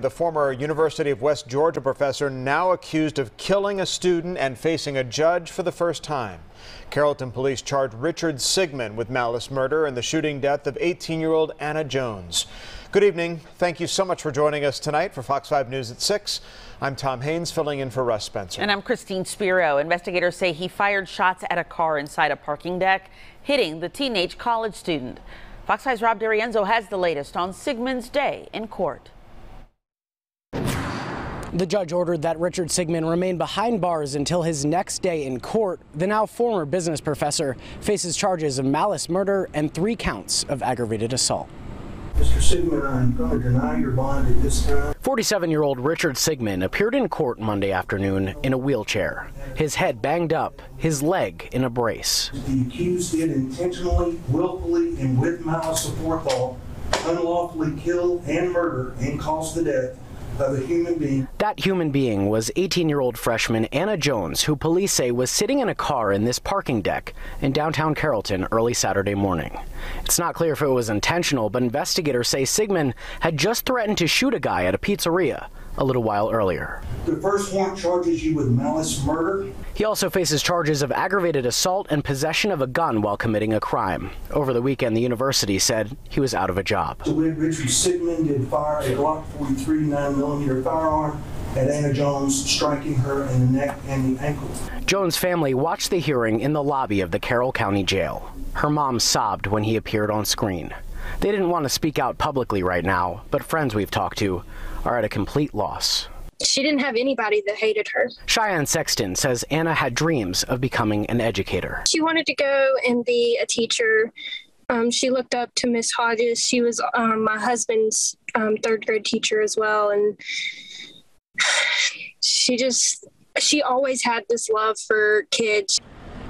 The former University of West Georgia professor now accused of killing a student and facing a judge for the first time. Carrollton police charged Richard Sigman with malice murder and the shooting death of 18-year-old Anna Jones. Good evening. Thank you so much for joining us tonight for Fox 5 News at 6. I'm Tom Haines filling in for Russ Spencer. And I'm Christine Spiro. Investigators say he fired shots at a car inside a parking deck, hitting the teenage college student. Fox 5's Rob DiRienzo has the latest on Sigman's day in court. The judge ordered that Richard Sigman remain behind bars until his next day in court. The now former business professor faces charges of malice murder and three counts of aggravated assault. Mr. Sigman, I'm going to deny your bond at this time. 47 year old Richard Sigman appeared in court Monday afternoon in a wheelchair, his head banged up, his leg in a brace. The accused did intentionally, willfully, and with malice aforethought unlawfully kill and murder and cause the death human being. That human being was 18 year old freshman Anna Jones, who police say was sitting in a car in this parking deck in downtown Carrollton early Saturday morning. It's not clear if it was intentional, but investigators say Sigman had just threatened to shoot a guy at a pizzeria a little while earlier. The first warrant charges you with malice murder. He also faces charges of aggravated assault and possession of a gun while committing a crime. Over the weekend, the university said he was out of a job. Richard Sigman did fire a Glock 43 9mm firearm at Anna Jones, striking her in the neck and the ankle. Jones' family watched the hearing in the lobby of the Carroll County Jail. Her mom sobbed when he appeared on screen. They didn't want to speak out publicly right now, but friends we've talked to are at a complete loss. She didn't have anybody that hated her. Cheyenne Sexton says Anna had dreams of becoming an educator. She wanted to go and be a teacher. Um, she looked up to Miss Hodges. She was um, my husband's um, third grade teacher as well. And she just, she always had this love for kids.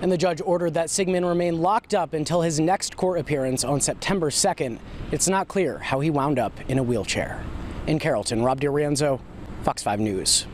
And the judge ordered that Sigman remain locked up until his next court appearance on September 2nd. It's not clear how he wound up in a wheelchair. In Carrollton, Rob DiRienzo, Fox 5 News.